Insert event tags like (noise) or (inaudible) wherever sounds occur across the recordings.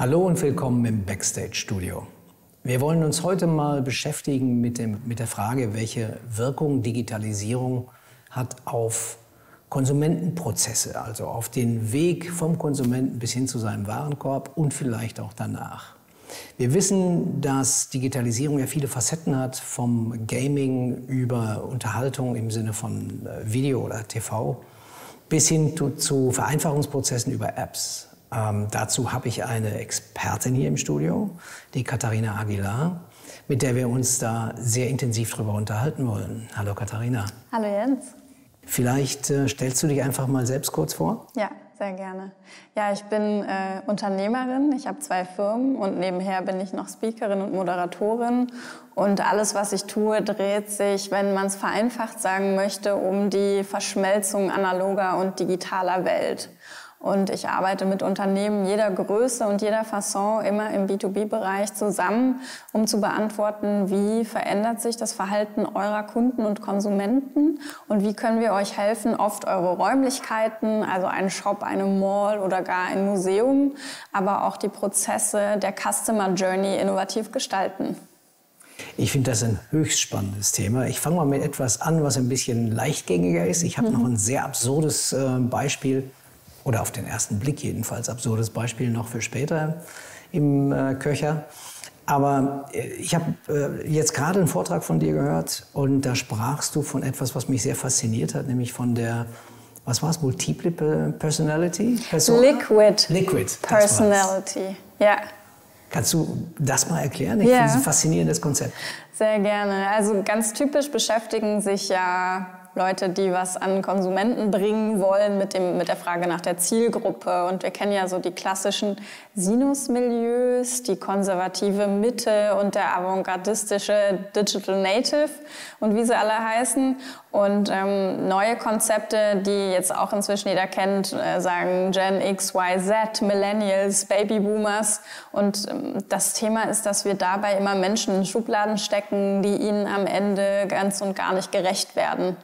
Hallo und willkommen im Backstage-Studio. Wir wollen uns heute mal beschäftigen mit, dem, mit der Frage, welche Wirkung Digitalisierung hat auf Konsumentenprozesse, also auf den Weg vom Konsumenten bis hin zu seinem Warenkorb und vielleicht auch danach. Wir wissen, dass Digitalisierung ja viele Facetten hat, vom Gaming über Unterhaltung im Sinne von äh, Video oder TV bis hin zu, zu Vereinfachungsprozessen über Apps. Ähm, dazu habe ich eine Expertin hier im Studio, die Katharina Aguilar, mit der wir uns da sehr intensiv darüber unterhalten wollen. Hallo Katharina. Hallo Jens. Vielleicht äh, stellst du dich einfach mal selbst kurz vor? Ja, sehr gerne. Ja, ich bin äh, Unternehmerin, ich habe zwei Firmen und nebenher bin ich noch Speakerin und Moderatorin. Und alles, was ich tue, dreht sich, wenn man es vereinfacht sagen möchte, um die Verschmelzung analoger und digitaler Welt. Und ich arbeite mit Unternehmen jeder Größe und jeder Fasson immer im B2B-Bereich zusammen, um zu beantworten, wie verändert sich das Verhalten eurer Kunden und Konsumenten und wie können wir euch helfen, oft eure Räumlichkeiten, also einen Shop, eine Mall oder gar ein Museum, aber auch die Prozesse der Customer Journey innovativ gestalten. Ich finde das ein höchst spannendes Thema. Ich fange mal mit etwas an, was ein bisschen leichtgängiger ist. Ich habe mhm. noch ein sehr absurdes äh, Beispiel oder auf den ersten Blick jedenfalls absurdes Beispiel noch für später im äh, Köcher. Aber äh, ich habe äh, jetzt gerade einen Vortrag von dir gehört und da sprachst du von etwas, was mich sehr fasziniert hat, nämlich von der, was war es, Multiple Personality? Persona? Liquid, Liquid Personality, ja. Kannst du das mal erklären? Ich ja. finde es ein faszinierendes Konzept. Sehr gerne. Also ganz typisch beschäftigen sich ja Leute, die was an Konsumenten bringen wollen mit, dem, mit der Frage nach der Zielgruppe. Und wir kennen ja so die klassischen Sinus-Milieus, die konservative Mitte und der avantgardistische Digital Native und wie sie alle heißen. Und ähm, neue Konzepte, die jetzt auch inzwischen jeder kennt, äh, sagen Gen X, Y, Z, Millennials, Babyboomers. Und ähm, das Thema ist, dass wir dabei immer Menschen in Schubladen stecken, die ihnen am Ende ganz und gar nicht gerecht werden.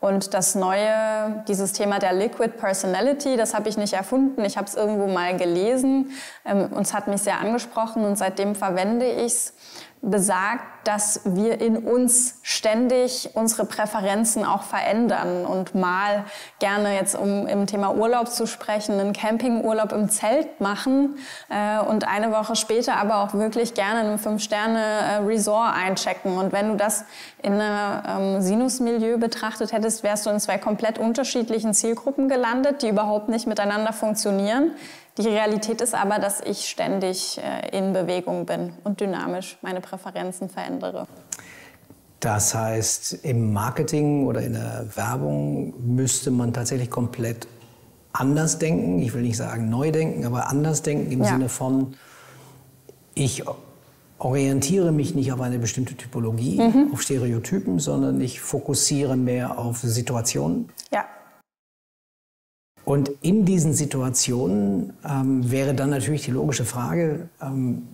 Und das neue, dieses Thema der Liquid Personality, das habe ich nicht erfunden. Ich habe es irgendwo mal gelesen. Ähm, uns hat mich sehr angesprochen und seitdem verwende ich es besagt, dass wir in uns ständig unsere Präferenzen auch verändern und mal gerne jetzt, um im Thema Urlaub zu sprechen, einen Campingurlaub im Zelt machen äh, und eine Woche später aber auch wirklich gerne in einem Fünf-Sterne-Resort einchecken. Und wenn du das in einem ähm, Sinusmilieu betrachtet hättest, wärst du in zwei komplett unterschiedlichen Zielgruppen gelandet, die überhaupt nicht miteinander funktionieren. Die Realität ist aber, dass ich ständig äh, in Bewegung bin und dynamisch meine Präferenzen verändere. Das heißt, im Marketing oder in der Werbung müsste man tatsächlich komplett anders denken. Ich will nicht sagen neu denken, aber anders denken im ja. Sinne von, ich orientiere mich nicht auf eine bestimmte Typologie, mhm. auf Stereotypen, sondern ich fokussiere mehr auf Situationen. Ja. Und in diesen Situationen ähm, wäre dann natürlich die logische Frage, ähm,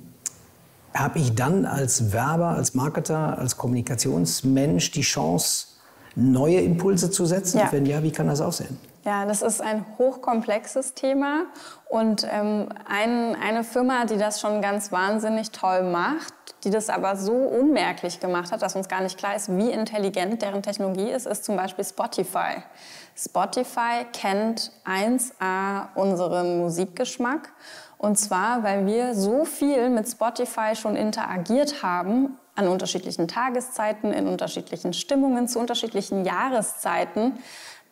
habe ich dann als Werber, als Marketer, als Kommunikationsmensch die Chance, neue Impulse zu setzen? Ja. Wenn ja, wie kann das aussehen? Ja, das ist ein hochkomplexes Thema und ähm, ein, eine Firma, die das schon ganz wahnsinnig toll macht, die das aber so unmerklich gemacht hat, dass uns gar nicht klar ist, wie intelligent deren Technologie ist, ist zum Beispiel Spotify. Spotify kennt 1a unseren Musikgeschmack. Und zwar, weil wir so viel mit Spotify schon interagiert haben, an unterschiedlichen Tageszeiten, in unterschiedlichen Stimmungen, zu unterschiedlichen Jahreszeiten,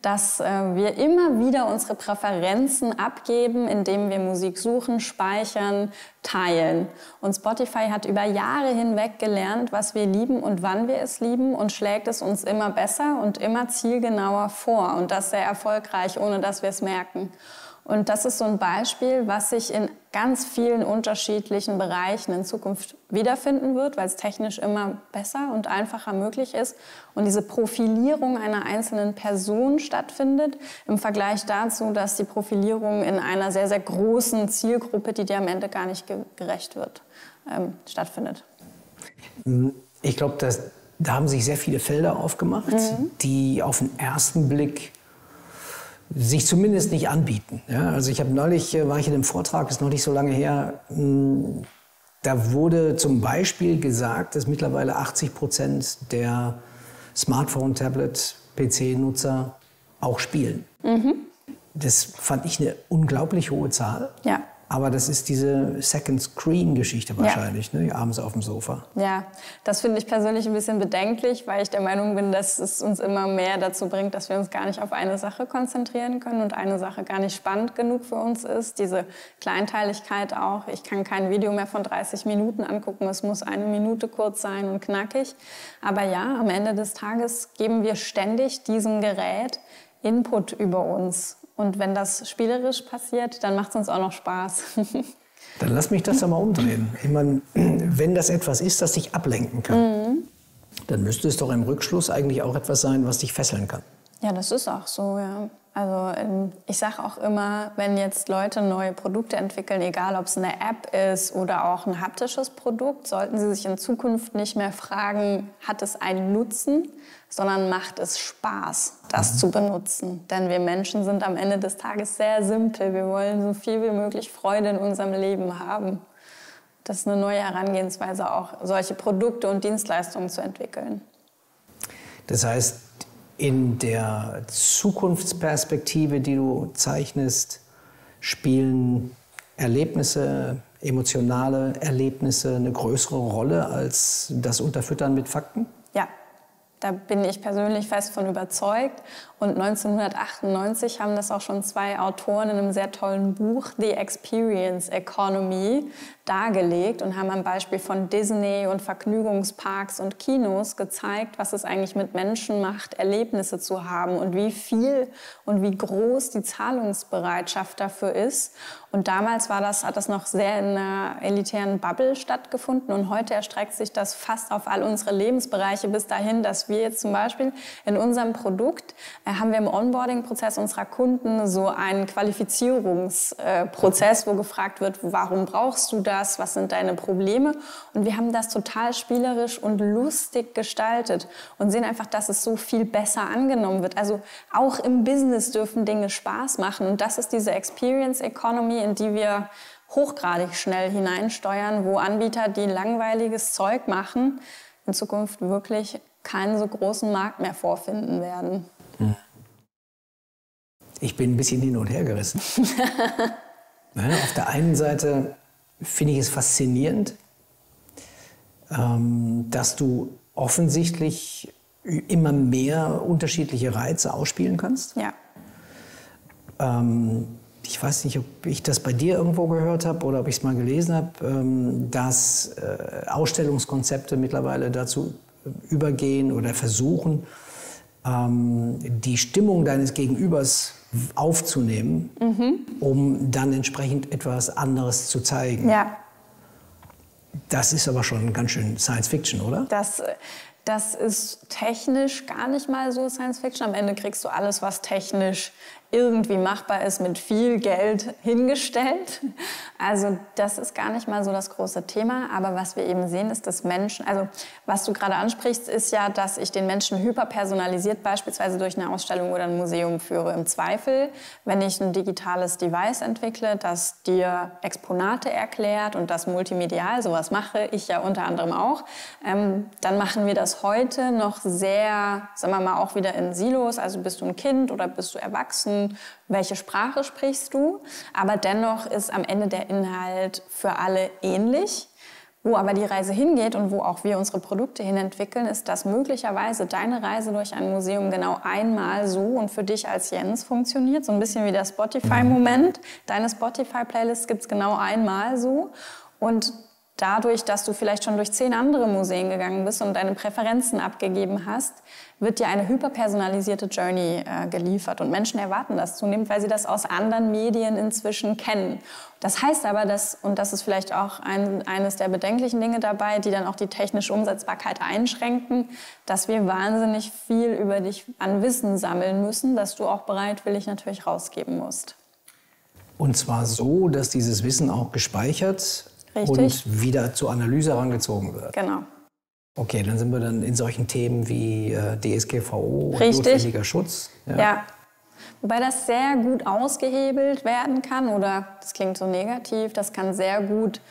dass äh, wir immer wieder unsere Präferenzen abgeben, indem wir Musik suchen, speichern, teilen. Und Spotify hat über Jahre hinweg gelernt, was wir lieben und wann wir es lieben und schlägt es uns immer besser und immer zielgenauer vor. Und das sehr erfolgreich, ohne dass wir es merken. Und das ist so ein Beispiel, was sich in ganz vielen unterschiedlichen Bereichen in Zukunft wiederfinden wird, weil es technisch immer besser und einfacher möglich ist und diese Profilierung einer einzelnen Person stattfindet im Vergleich dazu, dass die Profilierung in einer sehr, sehr großen Zielgruppe, die dir am Ende gar nicht gerecht wird, ähm, stattfindet. Ich glaube, da haben sich sehr viele Felder aufgemacht, mhm. die auf den ersten Blick sich zumindest nicht anbieten. Ja, also ich habe neulich, äh, war ich in einem Vortrag, ist noch nicht so lange her, hm, da wurde zum Beispiel gesagt, dass mittlerweile 80 Prozent der Smartphone, Tablet, PC-Nutzer auch spielen. Mhm. Das fand ich eine unglaublich hohe Zahl. Ja. Aber das ist diese Second Screen-Geschichte wahrscheinlich, ja. ne? abends auf dem Sofa. Ja, das finde ich persönlich ein bisschen bedenklich, weil ich der Meinung bin, dass es uns immer mehr dazu bringt, dass wir uns gar nicht auf eine Sache konzentrieren können und eine Sache gar nicht spannend genug für uns ist. Diese Kleinteiligkeit auch. Ich kann kein Video mehr von 30 Minuten angucken, es muss eine Minute kurz sein und knackig. Aber ja, am Ende des Tages geben wir ständig diesem Gerät Input über uns. Und wenn das spielerisch passiert, dann macht es uns auch noch Spaß. (laughs) Dann lass mich das doch mal umdrehen. Ich meine, (clears throat) wenn das etwas ist, das dich ablenken kann, mhm. dann müsste es doch im Rückschluss eigentlich auch etwas sein, was dich fesseln kann. Ja, das ist auch so, ja. Also ähm, ich sage auch immer, wenn jetzt Leute neue Produkte entwickeln, egal ob es eine App ist oder auch ein haptisches Produkt, sollten sie sich in Zukunft nicht mehr fragen, hat es einen Nutzen, sondern macht es Spaß, das mhm. zu benutzen. Denn wir Menschen sind am Ende des Tages sehr simpel. Wir wollen so viel wie möglich Freude in unserem Leben haben. Das ist eine neue Herangehensweise, auch solche Produkte und Dienstleistungen zu entwickeln. Das heißt, in der Zukunftsperspektive, die du zeichnest, spielen Erlebnisse, emotionale Erlebnisse eine größere Rolle als das Unterfüttern mit Fakten? Ja, da bin ich persönlich fest von überzeugt. Und 1998 haben das auch schon zwei Autoren in einem sehr tollen Buch, The Experience Economy, dargelegt und haben am Beispiel von Disney und Vergnügungsparks und Kinos gezeigt, was es eigentlich mit Menschen macht, Erlebnisse zu haben und wie viel und wie groß die Zahlungsbereitschaft dafür ist. Und damals war das, hat das noch sehr in einer elitären Bubble stattgefunden und heute erstreckt sich das fast auf all unsere Lebensbereiche bis dahin, dass wir jetzt zum Beispiel in unserem Produkt äh, haben wir im Onboarding-Prozess unserer Kunden so einen Qualifizierungsprozess, wo gefragt wird, warum brauchst du das, was sind deine Probleme? Und wir haben das total spielerisch und lustig gestaltet und sehen einfach, dass es so viel besser angenommen wird. Also auch im Business dürfen Dinge Spaß machen und das ist diese Experience Economy, in die wir hochgradig schnell hineinsteuern, wo Anbieter, die langweiliges Zeug machen, in Zukunft wirklich keinen so großen Markt mehr vorfinden werden. Ich bin ein bisschen hin und her gerissen. ja, (laughs) auf der einen Seite finde ich es faszinierend, ähm, dass du offensichtlich immer mehr unterschiedliche Reize ausspielen kannst. Ja. Ähm, ich weiß nicht, ob ich das bei dir irgendwo gehört habe oder ob ich es mal gelesen habe, ähm, dass äh, Ausstellungskonzepte mittlerweile dazu übergehen oder versuchen, ähm, die Stimmung deines Gegenübers aufzunehmen, mhm. um dann entsprechend etwas anderes zu zeigen. Ja. Das ist aber schon ganz schön Science Fiction, oder? Das, das ist technisch gar nicht mal so Science Fiction. Am Ende kriegst du alles, was technisch irgendwie machbar ist, mit viel Geld hingestellt. Also das ist gar nicht mal so das große Thema. Aber was wir eben sehen, ist, dass Menschen, also was du gerade ansprichst, ist ja, dass ich den Menschen hyperpersonalisiert beispielsweise durch eine Ausstellung oder ein Museum führe. Im Zweifel, wenn ich ein digitales Device entwickle, das dir Exponate erklärt und das multimedial, sowas mache ich ja unter anderem auch, ähm, dann machen wir das heute noch sehr, sagen wir mal, auch wieder in Silos. Also bist du ein Kind oder bist du erwachsen? Welche Sprache sprichst du. Aber dennoch ist am Ende der Inhalt für alle ähnlich. Wo aber die Reise hingeht und wo auch wir unsere Produkte hin entwickeln, ist, dass möglicherweise deine Reise durch ein Museum genau einmal so und für dich als Jens funktioniert. So ein bisschen wie der Spotify-Moment. Deine Spotify-Playlist gibt es genau einmal so. Und dadurch, dass du vielleicht schon durch zehn andere Museen gegangen bist und deine Präferenzen abgegeben hast, wird dir eine hyperpersonalisierte Journey äh, geliefert. Und Menschen erwarten das zunehmend, weil sie das aus anderen Medien inzwischen kennen. Das heißt aber, dass, und das ist vielleicht auch ein, eines der bedenklichen Dinge dabei, die dann auch die technische Umsetzbarkeit einschränken, dass wir wahnsinnig viel über dich an Wissen sammeln müssen, dass du auch bereitwillig natürlich rausgeben musst. Und zwar so, dass dieses Wissen auch gespeichert Richtig. und wieder zur Analyse herangezogen wird. Genau. Okay, dann sind wir dann in solchen Themen wie äh, DSGVO Richtig. und notwendiger Schutz. Ja. ja. Wobei das sehr gut ausgehebelt werden kann oder das klingt so negativ, das kann sehr gut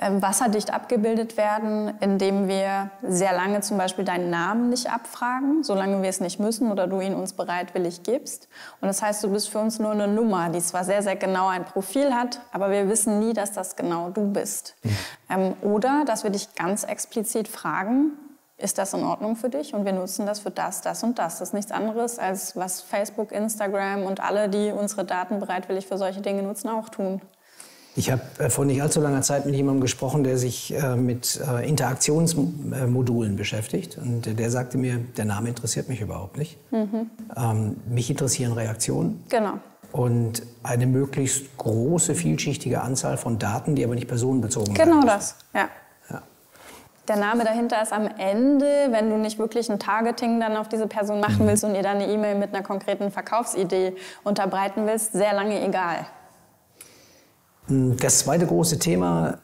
wasserdicht abgebildet werden, indem wir sehr lange zum Beispiel deinen Namen nicht abfragen, solange wir es nicht müssen oder du ihn uns bereitwillig gibst. Und das heißt, du bist für uns nur eine Nummer, die zwar sehr, sehr genau ein Profil hat, aber wir wissen nie, dass das genau du bist. Mhm. Ähm, oder dass wir dich ganz explizit fragen, ist das in Ordnung für dich? Und wir nutzen das für das, das und das. Das ist nichts anderes, als was Facebook, Instagram und alle, die unsere Daten bereitwillig für solche Dinge nutzen, auch tun. Ich habe äh, vor nicht allzu langer Zeit mit jemandem gesprochen, der sich äh, mit äh, Interaktionsmodulen beschäftigt. Und der sagte mir, der Name interessiert mich überhaupt nicht. Mhm. Ähm, mich interessieren Reaktionen. Genau. Und eine möglichst große, vielschichtige Anzahl von Daten, die aber nicht personenbezogen sind. Genau das, ja. ja. Der Name dahinter ist am Ende, wenn du nicht wirklich ein Targeting dann auf diese Person machen mhm. willst und ihr dann eine E-Mail mit einer konkreten Verkaufsidee unterbreiten willst, sehr lange egal. Das zweite große Thema,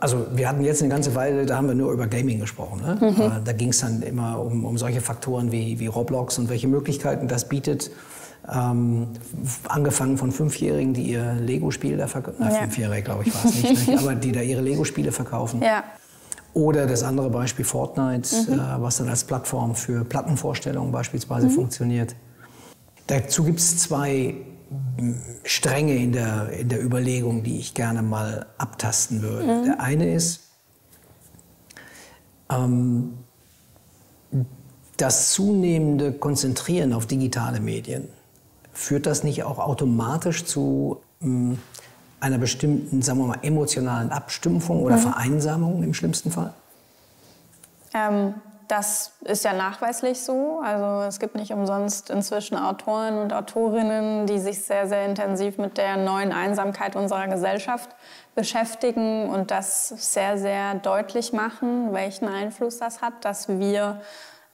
also wir hatten jetzt eine ganze Weile, da haben wir nur über Gaming gesprochen. Ne? Mhm. Äh, da ging es dann immer um, um solche Faktoren wie, wie Roblox und welche Möglichkeiten das bietet. Ähm, angefangen von Fünfjährigen, die ihr Lego-Spiel da verkaufen. Ja. Fünfjährige, glaube ich, war es nicht, nicht, (laughs) aber die da ihre Lego-Spiele verkaufen. Ja. Oder das andere Beispiel Fortnite, mhm. äh, was dann als Plattform für Plattenvorstellungen beispielsweise mhm. funktioniert. Dazu gibt es zwei Stränge in der, in der Überlegung, die ich gerne mal abtasten würde. Mhm. Der eine ist, ähm, das zunehmende Konzentrieren auf digitale Medien, führt das nicht auch automatisch zu ähm, einer bestimmten, sagen wir mal, emotionalen Abstumpfung oder mhm. Vereinsamung im schlimmsten Fall? Ähm, das ist ja nachweislich so. Also es gibt nicht umsonst inzwischen Autoren und Autorinnen, die sich sehr, sehr intensiv mit der neuen Einsamkeit unserer Gesellschaft beschäftigen und das sehr, sehr deutlich machen, welchen Einfluss das hat, dass wir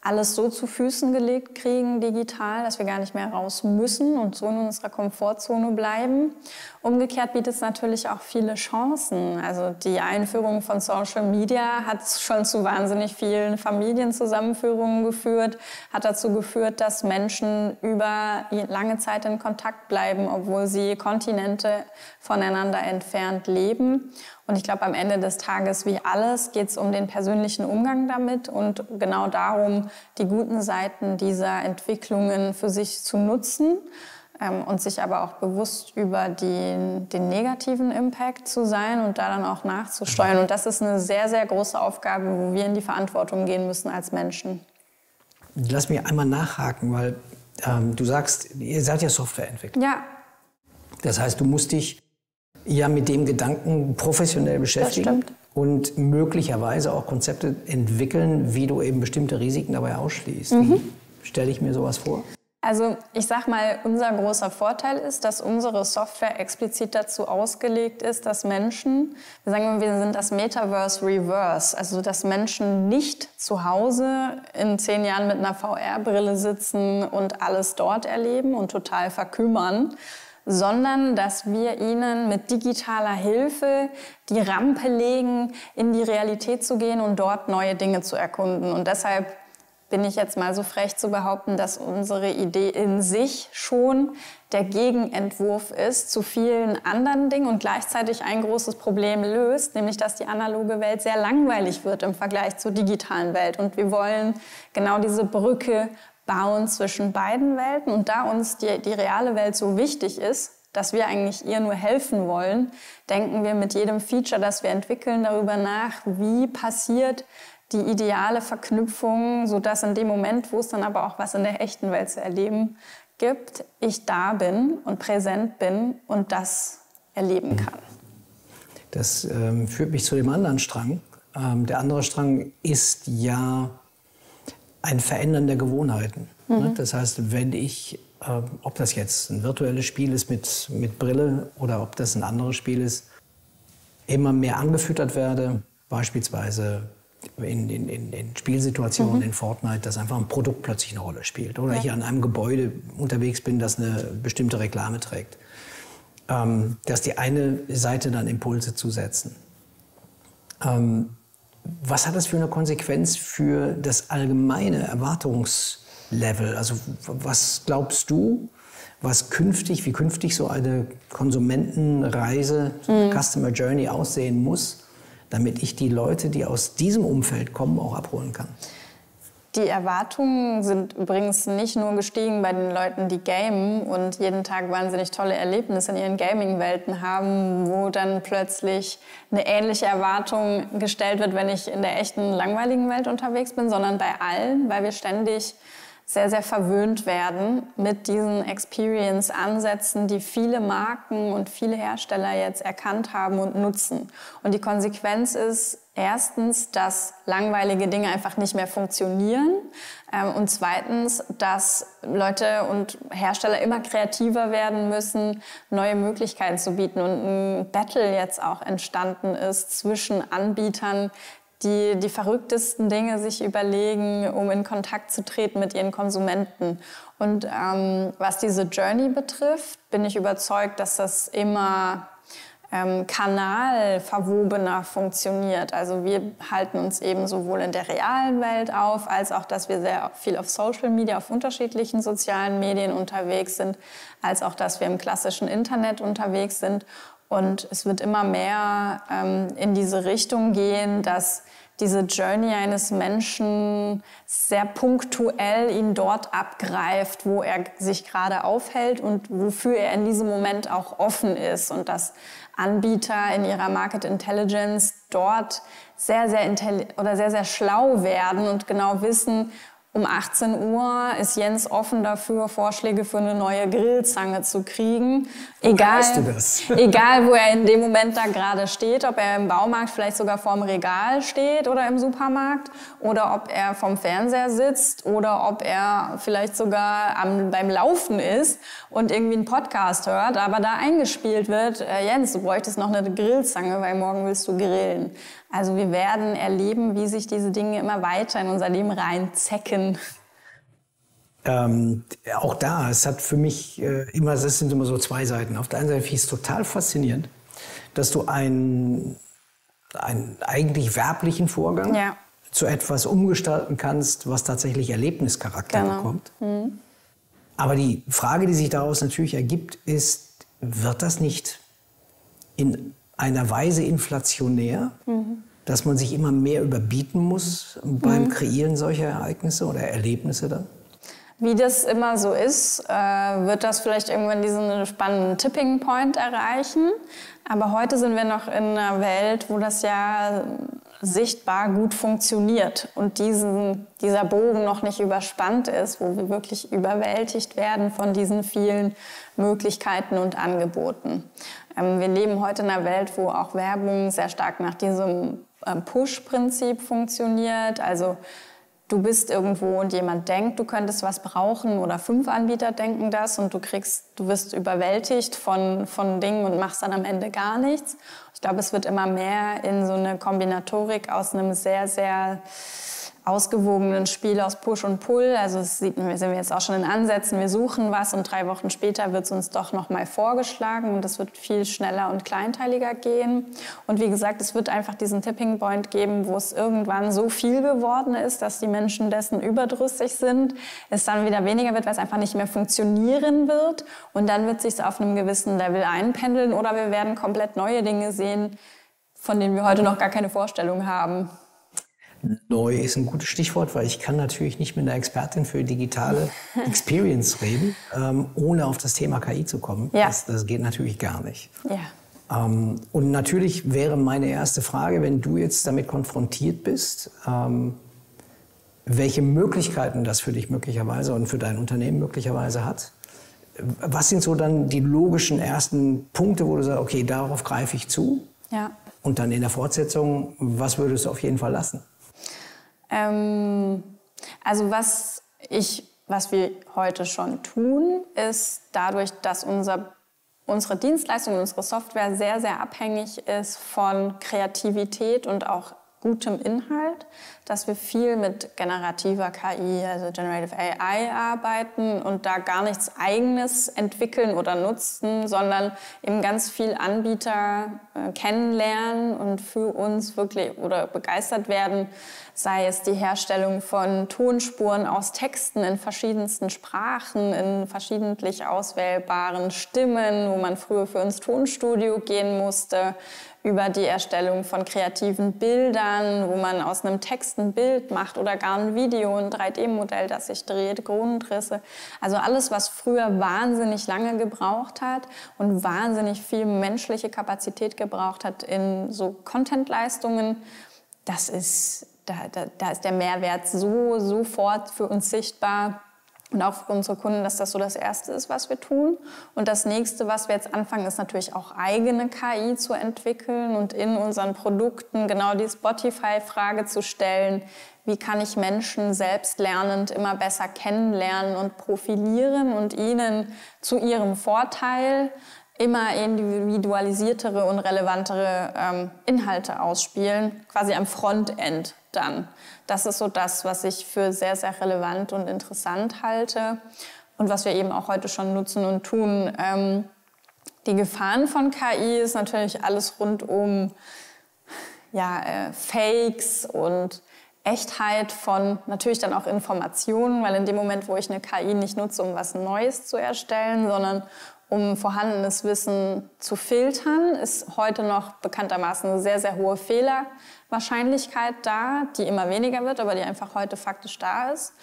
alles so zu Füßen gelegt kriegen digital, dass wir gar nicht mehr raus müssen und so in unserer Komfortzone bleiben. Umgekehrt bietet es natürlich auch viele Chancen. Also die Einführung von Social Media hat schon zu wahnsinnig vielen Familienzusammenführungen geführt, hat dazu geführt, dass Menschen über lange Zeit in Kontakt bleiben, obwohl sie Kontinente voneinander entfernt leben. Und ich glaube, am Ende des Tages, wie alles, geht es um den persönlichen Umgang damit und genau darum, die guten Seiten dieser Entwicklungen für sich zu nutzen ähm, und sich aber auch bewusst über die, den negativen Impact zu sein und da dann auch nachzusteuern. Und das ist eine sehr, sehr große Aufgabe, wo wir in die Verantwortung gehen müssen als Menschen. Lass mich einmal nachhaken, weil ähm, du sagst, ihr seid ja Softwareentwickler. Ja. Das heißt, du musst dich ja mit dem Gedanken professionell beschäftigen und möglicherweise auch Konzepte entwickeln, wie du eben bestimmte Risiken dabei ausschließt. Mhm. Wie stelle ich mir sowas vor? Also ich sag mal, unser großer Vorteil ist, dass unsere Software explizit dazu ausgelegt ist, dass Menschen, wir sagen, wir sind das Metaverse Reverse, also dass Menschen nicht zu Hause in zehn Jahren mit einer VR-Brille sitzen und alles dort erleben und total verkümmern, sondern dass wir ihnen mit digitaler Hilfe die Rampe legen, in die Realität zu gehen und dort neue Dinge zu erkunden. Und deshalb bin ich jetzt mal so frech zu behaupten, dass unsere Idee in sich schon der Gegenentwurf ist zu vielen anderen Dingen und gleichzeitig ein großes Problem löst, nämlich dass die analoge Welt sehr langweilig wird im Vergleich zur digitalen Welt. Und wir wollen genau diese Brücke bauen zwischen beiden Welten. Und da uns die, die reale Welt so wichtig ist, dass wir eigentlich ihr nur helfen wollen, denken wir mit jedem Feature, das wir entwickeln, darüber nach, wie passiert die ideale Verknüpfung, sodass in dem Moment, wo es dann aber auch was in der echten Welt zu erleben gibt, ich da bin und präsent bin und das erleben kann. Das ähm, führt mich zu dem anderen Strang. Ähm, der andere Strang ist ja ein Verändern der Gewohnheiten. Ne? Mhm. Das heißt, wenn ich, äh, ob das jetzt ein virtuelles Spiel ist mit, mit Brille oder ob das ein anderes Spiel ist, immer mehr angefüttert werde, beispielsweise in, in, in, in Spielsituationen mhm. in Fortnite, dass einfach ein Produkt plötzlich eine Rolle spielt. Oder ja. ich an einem Gebäude unterwegs bin, das eine bestimmte Reklame trägt. Ähm, dass die eine Seite dann Impulse zu setzen. Ähm, was hat das für eine Konsequenz für das allgemeine Erwartungslevel? Also was glaubst du, was künftig, wie künftig so eine Konsumentenreise, mhm. Customer Journey aussehen muss, damit ich die Leute, die aus diesem Umfeld kommen, auch abholen kann? Die Erwartungen sind übrigens nicht nur gestiegen bei den Leuten, die gamen und jeden Tag wahnsinnig tolle Erlebnisse in ihren Gaming-Welten haben, wo dann plötzlich eine ähnliche Erwartung gestellt wird, wenn ich in der echten langweiligen Welt unterwegs bin, sondern bei allen, weil wir ständig sehr, sehr verwöhnt werden mit diesen Experience-Ansätzen, die viele Marken und viele Hersteller jetzt erkannt haben und nutzen. Und die Konsequenz ist erstens, dass langweilige Dinge einfach nicht mehr funktionieren ähm, und zweitens, dass Leute und Hersteller immer kreativer werden müssen, neue Möglichkeiten zu bieten und ein Battle jetzt auch entstanden ist zwischen Anbietern, die die verrücktesten Dinge sich überlegen, um in Kontakt zu treten mit ihren Konsumenten. Und ähm, was diese Journey betrifft, bin ich überzeugt, dass das immer ähm, kanalverwobener funktioniert. Also wir halten uns eben sowohl in der realen Welt auf, als auch, dass wir sehr viel auf Social Media, auf unterschiedlichen sozialen Medien unterwegs sind, als auch, dass wir im klassischen Internet unterwegs sind. Und es wird immer mehr ähm, in diese Richtung gehen, dass diese Journey eines Menschen sehr punktuell ihn dort abgreift, wo er sich gerade aufhält und wofür er in diesem Moment auch offen ist. Und dass Anbieter in ihrer Market Intelligence dort sehr, sehr, oder sehr, sehr schlau werden und genau wissen, um 18 Uhr ist Jens offen dafür, Vorschläge für eine neue Grillzange zu kriegen. Egal, (laughs) egal, wo er in dem Moment da gerade steht, ob er im Baumarkt vielleicht sogar vorm Regal steht oder im Supermarkt oder ob er vom Fernseher sitzt oder ob er vielleicht sogar am, beim Laufen ist und irgendwie einen Podcast hört, aber da eingespielt wird, äh, Jens, du bräuchtest noch eine Grillzange, weil morgen willst du grillen. Also wir werden erleben, wie sich diese Dinge immer weiter in unser Leben reinzecken. Ähm, auch da, es hat für mich äh, immer, das sind immer so zwei Seiten. Auf der einen Seite finde ich es total faszinierend, dass du einen, einen eigentlich werblichen Vorgang ja. zu etwas umgestalten kannst, was tatsächlich Erlebnischarakter genau. bekommt. Mhm. Aber die Frage, die sich daraus natürlich ergibt, ist, wird das nicht in einer Weise inflationär, mhm. dass man sich immer mehr überbieten muss beim mhm. Kreieren solcher Ereignisse oder Erlebnisse dann? Wie das immer so ist, äh, wird das vielleicht irgendwann diesen spannenden Tipping Point erreichen. Aber heute sind wir noch in einer Welt, wo das ja sichtbar gut funktioniert und diesen, dieser Bogen noch nicht überspannt ist, wo wir wirklich überwältigt werden von diesen vielen Möglichkeiten und Angeboten. Ähm, wir leben heute in einer Welt, wo auch Werbung sehr stark nach diesem ähm, Push-Prinzip funktioniert. Also du bist irgendwo und jemand denkt, du könntest was brauchen oder fünf Anbieter denken das und du kriegst, du wirst überwältigt von, von Dingen und machst dann am Ende gar nichts. Ich glaube, es wird immer mehr in so eine Kombinatorik aus einem sehr, sehr ausgewogenen Spiel aus Push und Pull. Also das sieht, sind wir jetzt auch schon in Ansätzen. Wir suchen was und drei Wochen später wird es uns doch noch mal vorgeschlagen und es wird viel schneller und kleinteiliger gehen. Und wie gesagt, es wird einfach diesen Tipping Point geben, wo es irgendwann so viel geworden ist, dass die Menschen dessen überdrüssig sind, es dann wieder weniger wird, weil es einfach nicht mehr funktionieren wird und dann wird sich auf einem gewissen Level einpendeln oder wir werden komplett neue Dinge sehen, von denen wir heute noch gar keine Vorstellung haben. Neu ist ein gutes Stichwort, weil ich kann natürlich nicht mit einer Expertin für digitale (laughs) Experience reden, ähm, ohne auf das Thema KI zu kommen. Ja. Das, das geht natürlich gar nicht. Ja. Ähm, und natürlich wäre meine erste Frage, wenn du jetzt damit konfrontiert bist, ähm, welche Möglichkeiten das für dich möglicherweise und für dein Unternehmen möglicherweise hat. Was sind so dann die logischen ersten Punkte, wo du sagst, okay, darauf greife ich zu? Ja. Und dann in der Fortsetzung, was würdest du auf jeden Fall lassen? Ähm, also was ich, was wir heute schon tun, ist dadurch, dass unser, unsere Dienstleistung, unsere Software sehr, sehr abhängig ist von Kreativität und auch gutem Inhalt, dass wir viel mit generativer KI, also Generative AI, arbeiten und da gar nichts Eigenes entwickeln oder nutzen, sondern eben ganz viel Anbieter äh, kennenlernen und für uns wirklich oder begeistert werden, sei es die Herstellung von Tonspuren aus Texten in verschiedensten Sprachen, in verschiedentlich auswählbaren Stimmen, wo man früher für ins Tonstudio gehen musste, über die Erstellung von kreativen Bildern, wo man aus einem Text ein Bild macht oder gar ein Video, ein 3D-Modell, das sich dreht, Grundrisse. Also alles, was früher wahnsinnig lange gebraucht hat und wahnsinnig viel menschliche Kapazität gebraucht hat in so Content-Leistungen, das ist, da, da, da ist der Mehrwert so sofort für uns sichtbar und auch für unsere Kunden, dass das so das Erste ist, was wir tun. Und das Nächste, was wir jetzt anfangen, ist natürlich auch eigene KI zu entwickeln und in unseren Produkten genau die Spotify-Frage zu stellen, wie kann ich Menschen selbstlernend immer besser kennenlernen und profilieren und ihnen zu ihrem Vorteil immer individualisiertere und relevantere ähm, Inhalte ausspielen, quasi am Frontend dann. Das ist so das, was ich für sehr, sehr relevant und interessant halte und was wir eben auch heute schon nutzen und tun. Ähm, die Gefahren von KI ist natürlich alles rund um ja, äh, Fakes und Echtheit von natürlich dann auch Informationen, weil in dem Moment, wo ich eine KI nicht nutze, um was Neues zu erstellen, sondern um vorhandenes Wissen zu filtern, ist heute noch bekanntermaßen eine sehr, sehr hohe Fehler. Wahrscheinlichkeit da, die immer weniger wird, aber die einfach heute faktisch da ist.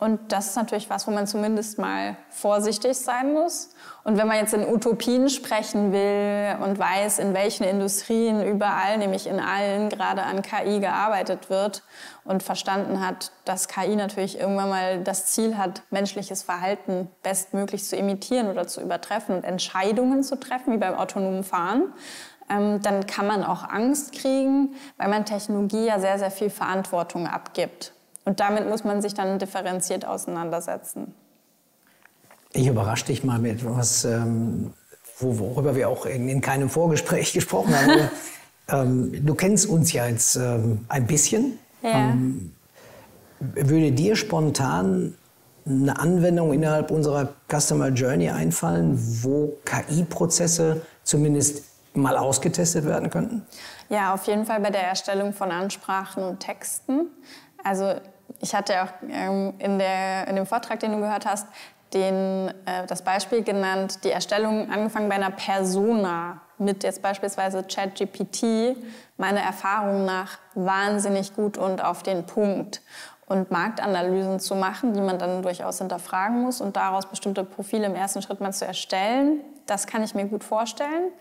Und das ist natürlich was, wo man zumindest mal vorsichtig sein muss. Und wenn man jetzt in Utopien sprechen will und weiß, in welchen Industrien überall, nämlich in allen, gerade an KI gearbeitet wird und verstanden hat, dass KI natürlich irgendwann mal das Ziel hat, menschliches Verhalten bestmöglich zu imitieren oder zu übertreffen und Entscheidungen zu treffen, wie beim autonomen Fahren, ähm, dann kann man auch Angst kriegen, weil man Technologie ja sehr, sehr viel Verantwortung abgibt. Und damit muss man sich dann differenziert auseinandersetzen. Ich überrasche dich mal mit etwas, ähm, worüber wir auch in, in, keinem Vorgespräch (laughs) gesprochen haben. ähm, du kennst uns ja jetzt ähm, ein bisschen. Ja. Ähm, würde dir spontan eine Anwendung innerhalb unserer Customer Journey einfallen, wo KI-Prozesse zumindest mal ausgetestet werden könnten? Ja, auf jeden Fall bei der Erstellung von Ansprachen und Texten. Also ich hatte auch ähm, in, der, in dem Vortrag, den du gehört hast, den, äh, das Beispiel genannt, die Erstellung angefangen bei einer Persona mit jetzt beispielsweise ChatGPT, meiner Erfahrung nach wahnsinnig gut und auf den Punkt und Marktanalysen zu machen, die man dann durchaus hinterfragen muss und daraus bestimmte Profile im ersten Schritt mal zu erstellen. Das kann ich mir gut vorstellen.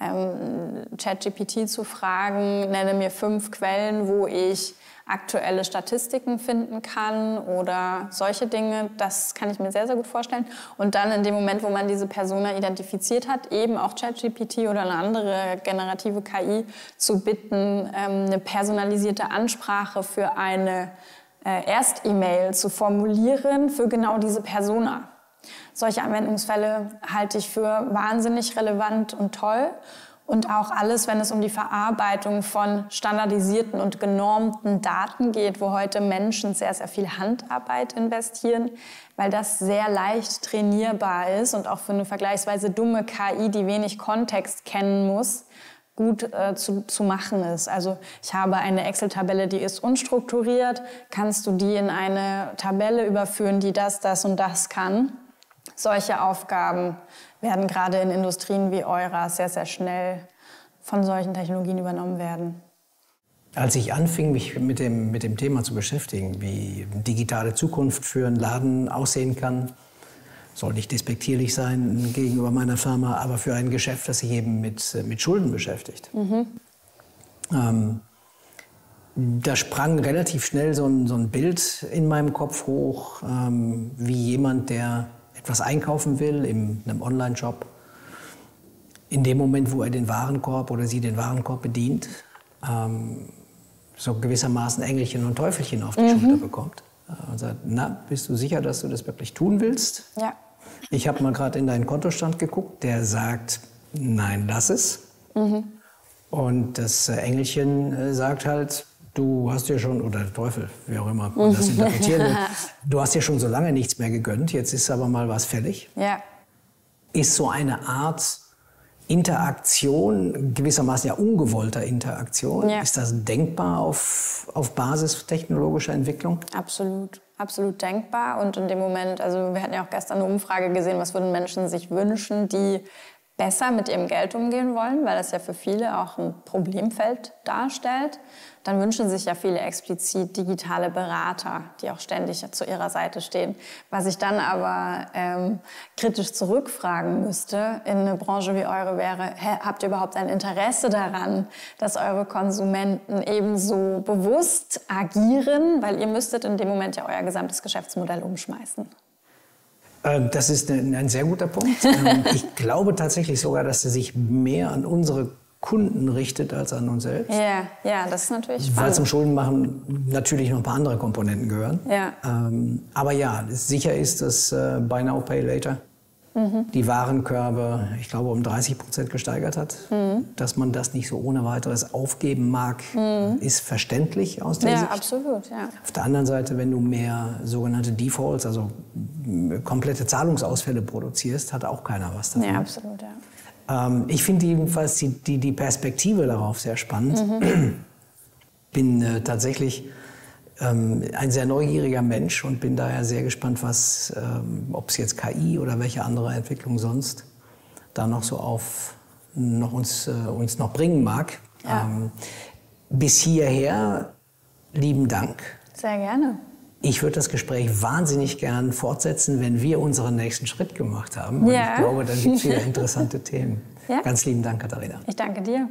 Ähm, ChatGPT zu fragen, nenne mir fünf Quellen, wo ich aktuelle Statistiken finden kann oder solche Dinge, das kann ich mir sehr, sehr gut vorstellen. Und dann in dem Moment, wo man diese Persona identifiziert hat, eben auch ChatGPT oder eine andere generative KI zu bitten, ähm, eine personalisierte Ansprache für eine äh, Erst-E-Mail zu formulieren für genau diese Persona. Solche Anwendungsfälle halte ich für wahnsinnig relevant und toll. Und auch alles, wenn es um die Verarbeitung von standardisierten und genormten Daten geht, wo heute Menschen sehr, sehr viel Handarbeit investieren, weil das sehr leicht trainierbar ist und auch für eine vergleichsweise dumme KI, die wenig Kontext kennen muss, gut äh, zu, zu machen ist. Also ich habe eine Excel-Tabelle, die ist unstrukturiert. Kannst du die in eine Tabelle überführen, die das, das und das kann? Solche Aufgaben werden gerade in Industrien wie eurer sehr, sehr schnell von solchen Technologien übernommen werden. Als ich anfing, mich mit dem, mit dem Thema zu beschäftigen, wie digitale Zukunft für einen Laden aussehen kann, soll nicht despektierlich sein gegenüber meiner Firma, aber für ein Geschäft, das sich eben mit, mit Schulden beschäftigt. Mhm. Ähm, da sprang relativ schnell so ein, so ein Bild in meinem Kopf hoch, ähm, wie jemand, der etwas einkaufen will in einem Online-Shop, in dem Moment, wo er den Warenkorb oder sie den Warenkorb bedient, ähm, so gewissermaßen Engelchen und Teufelchen auf die mhm. Schulter bekommt. Und sagt, na, bist du sicher, dass du das wirklich tun willst? Ja. Ich habe mal gerade in deinen Kontostand geguckt, der sagt, nein, lass es. Mhm. Und das äh, Engelchen äh, sagt halt, Du hast dir schon, oder der Teufel, wie auch immer man das (laughs) interpretieren will, du hast dir schon so lange nichts mehr gegönnt, jetzt ist aber mal was fällig. Ja. Ist so eine Art Interaktion, gewissermaßen ja ungewollter Interaktion, Ja. ist das denkbar auf, auf Basis technologischer Entwicklung? Absolut, absolut denkbar. Und in dem Moment, also wir hatten ja auch gestern eine Umfrage gesehen, was würden Menschen sich wünschen, die besser mit ihrem Geld umgehen wollen, weil das ja für viele auch ein Problemfeld darstellt. Dann wünschen sich ja viele explizit digitale Berater, die auch ständig zu ihrer Seite stehen. Was ich dann aber ähm, kritisch zurückfragen müsste in eine Branche wie eure wäre, habt ihr überhaupt ein Interesse daran, dass eure Konsumenten ebenso bewusst agieren? Weil ihr müsstet in dem Moment ja euer gesamtes Geschäftsmodell umschmeißen. Äh, Das ist ein, sehr guter Punkt. (laughs) Ähm, ich glaube tatsächlich sogar, dass er sich mehr an unsere Kunden richtet als an uns selbst. Ja, ja, das ist natürlich Weil zum spannend. Schuldenmachen natürlich noch ein paar andere Komponenten gehören. Ja. Ähm, aber ja, sicher ist, dass äh, Buy Now, Pay Later Mhm. die Warenkörbe, ich glaube, um 30 Prozent gesteigert hat. Mhm. Dass man das nicht so ohne weiteres aufgeben mag, ist verständlich aus der Ja, Sicht. absolut, ja. Auf der anderen Seite, wenn du mehr sogenannte Defaults, also m, komplette Zahlungsausfälle produzierst, hat auch keiner was davon. Ja, absolut, ja. Ähm, ich finde jedenfalls die, die, die Perspektive darauf sehr spannend. Mhm. Bin äh, tatsächlich ähm, ein sehr neugieriger Mensch und bin daher sehr gespannt, was, ähm, ob es jetzt KI oder welche andere Entwicklung sonst da noch so auf noch uns, äh, uns noch bringen mag. Ja. Ähm, bis hierher lieben Dank. Sehr gerne. Ich würde das Gespräch wahnsinnig gern fortsetzen, wenn wir unseren nächsten Schritt gemacht haben. Und Ja. ich glaube, dann gibt es wieder (laughs) interessante Themen. Ja. Ganz lieben Dank, Katharina. Ich danke dir.